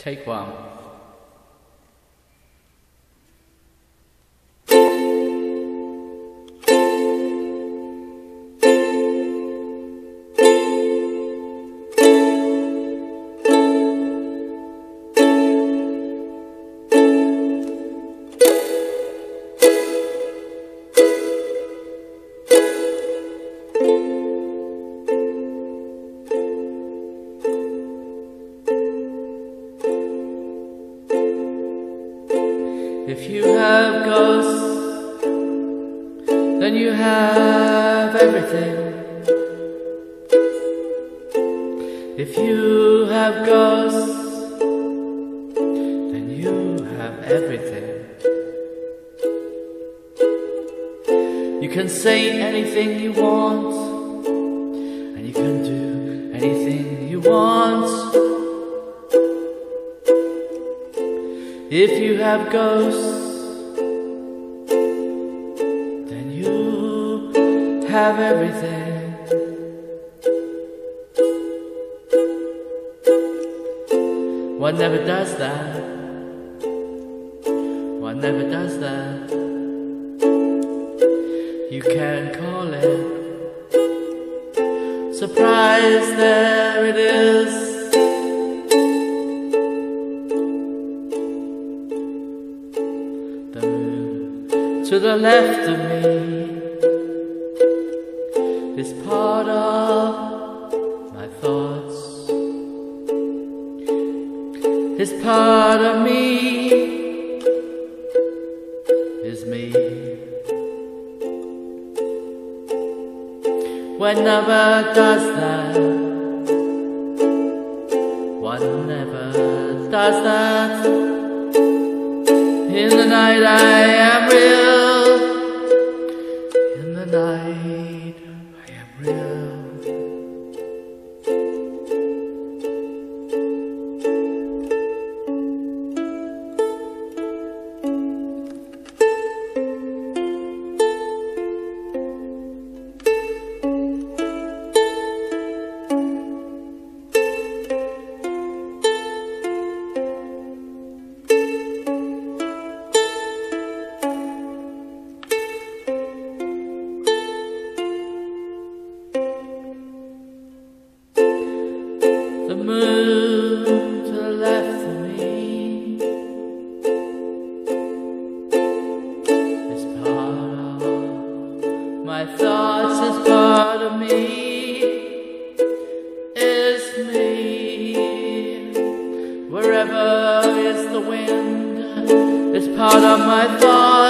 Take one. If you have ghosts, then you have everything. If you have ghosts, then you have everything. You can say anything you want, and you can do anything you want. If you have ghosts, then you have everything. One never does that. One never does that. You can call it. Surprise, there it is. To the left of me is part of my thoughts. Is part of me is me. Whenever does that one never does that. In the night I The moon to the left of me is part of my thoughts, is part of me, is me. Wherever is the wind, is part of my thoughts,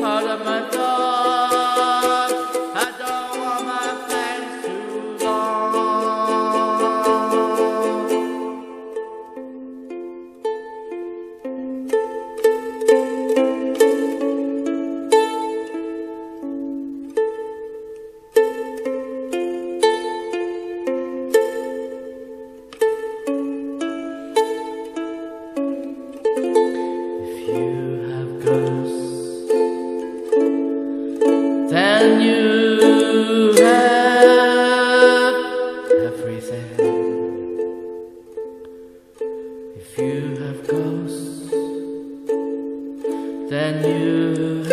part of my thought. Then you have everything. If you have ghosts, then you